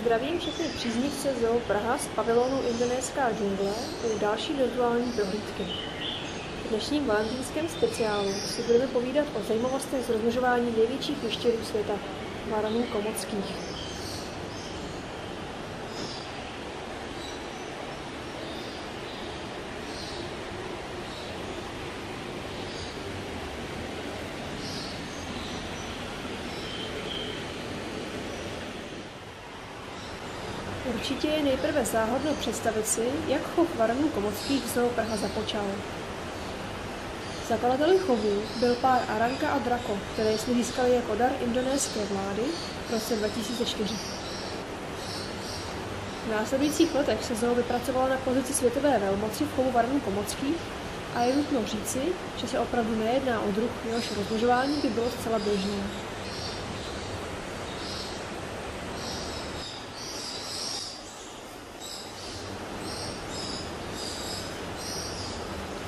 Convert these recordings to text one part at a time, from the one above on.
Zdravím všechny příznivce Zoo Praha z pavilonu Indonéská džungle u další virtuální prohlídky. V dnešním valentínském speciálu si budeme povídat o zajímavostech z rozmnožování největších ještěrů světa, varanů komockých. Určitě je nejprve záhodno představit si, jak chov varanů komockých v Zoo Praha započal. Zakladateli chovu byl pár Aranka a Draco, které jsme získali jako dar indonéské vlády v roce 2004. V následujících letech se zoo vypracovalo na pozici světové velmoci v chovu varanů komockých a je nutno říci, že se opravdu nejedná o druh, jehož rozmnožování by bylo zcela běžné.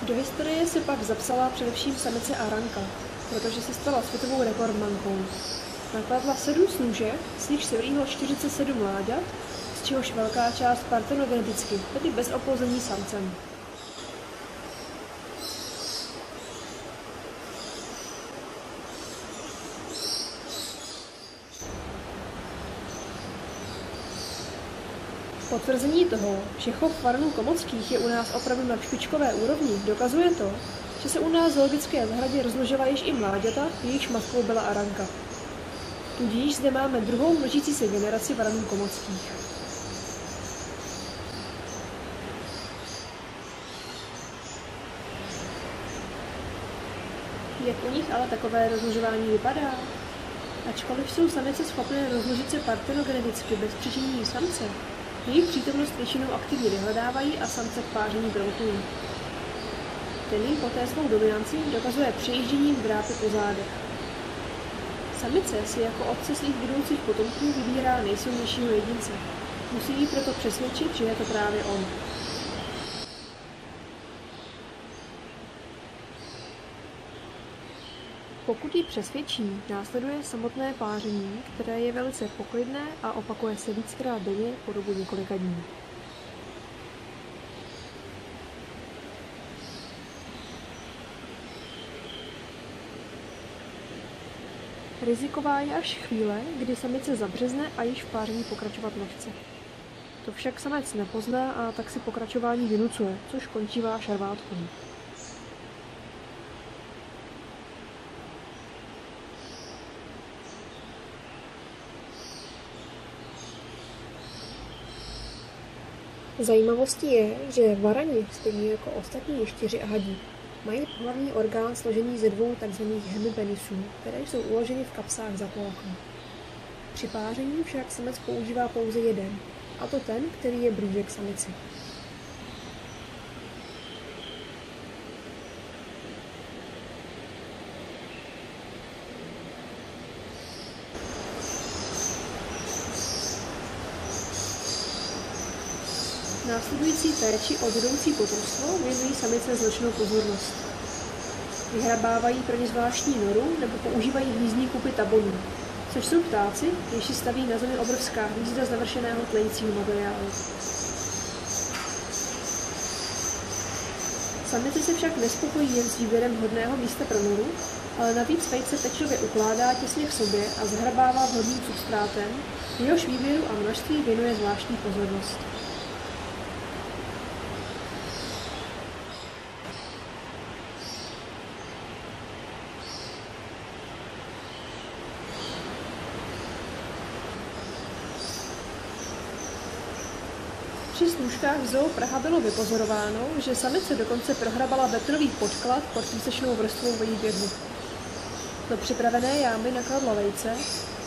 Do historie se pak zapsala především samice Aranka, protože se stala světovou rekordmankou. Nakladla sedm snůžek, z nich se vylíhlo 47 mláďat, z čehož velká část partenogeneticky, tedy bez oplození samcem. Potvrzení toho, že chov varnů komockých je u nás opravdu na špičkové úrovni, dokazuje to, že se u nás v zoologické zahradě rozmnožila již i mláďata, jejichž matkou byla aranka. Tudíž zde máme druhou množící se generaci varanů komockých. Jak u nich ale takové rozmnožování vypadá? Ačkoliv jsou samice schopné rozmnožit se partenogeneticky bez přičinění samce, jejich přítomnost většinou aktivně vyhledávají a samce k páření broukují. Ten jim poté svou dominanci dokazuje přejížděním drápy po zádech. Samice si jako otce svých budoucích potomků vybírá nejsilnějšího jedince. Musí jí proto přesvědčit, že je to právě on. Pokud ji přesvědčí, následuje samotné páření, které je velice poklidné a opakuje se víckrát denně po dobu několika dní. Riziková je až chvíle, kdy samice zabřezne a již v páření pokračovat nechce. To však samec nepozná a tak si pokračování vynucuje, což končívá šarvátkou. Zajímavostí je, že varani, stejně jako ostatní ještěři a hadí, mají hlavní orgán složený ze dvou tzv. hemipenisů, které jsou uloženy v kapsách za polachou. Při páření však samec používá pouze jeden, a to ten, který je blíže k samici. Následující péči o budoucí potomstvo věnují samice značnou pozornost. Vyhrabávají pro ně zvláštní noru nebo používají hnízdní kupy tabonů, což jsou ptáci, jež si staví na zemi obrovská hnízda z navršeného tlejícího materiálu. Samice se však nespokojí jen s výběrem hodného místa pro noru, ale navíc vejce pečlivě ukládá těsně k sobě a zahrabává vhodným substrátem, jehož výběru a množství věnuje zvláštní pozornost. Při snůžkách v zoo Praha bylo vypozorováno, že samice dokonce prohrabala betrový podklad pod písečnou vrstvou v její běhu. Do připravené jámy nakladla vejce,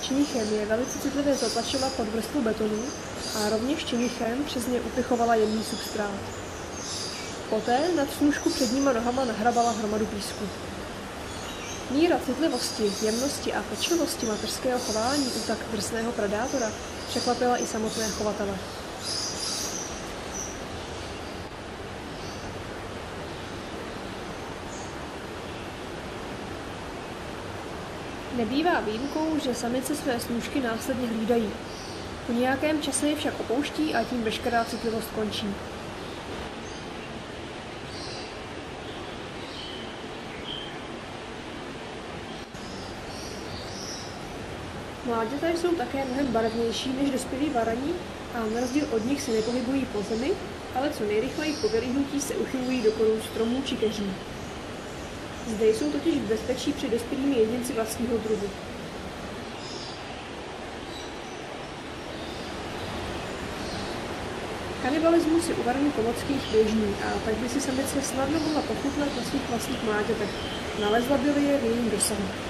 činichem je velice citlivě zatlačila pod vrstvu betonu a rovněž činichem přes ně upichovala jemný substrát. Poté nad snůžku předníma nohama nahrabala hromadu písku. Míra citlivosti, jemnosti a pečlivosti mateřského chování u tak drsného predátora překvapila i samotné chovatele. Nebývá výjimkou, že samice své snůžky následně hlídají. Po nějakém čase je však opouští a tím veškerá citlivost končí. Mláďata jsou také mnohem barevnější než dospělí varaní a na rozdíl od nich se nepohybují po zemi, ale co nejrychleji po vylíhnutí se uchylují do korun stromů či keří. Zde jsou totiž v bezpečí při dospělými jedinci vlastního druhu. Kanibalismus je u varní pomocných běžný a tak by si samice snadno mohla pochutnat na svých vlastních mláďatech. Nalezla by je v jejím dosahu.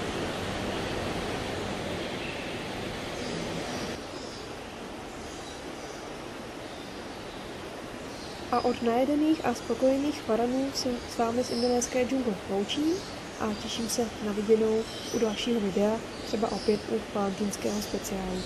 Od najedených a spokojených faranů se s vámi z indonéské džungle loučím a těším se na viděnou u dalšího videa, třeba opět u valentínského speciálu.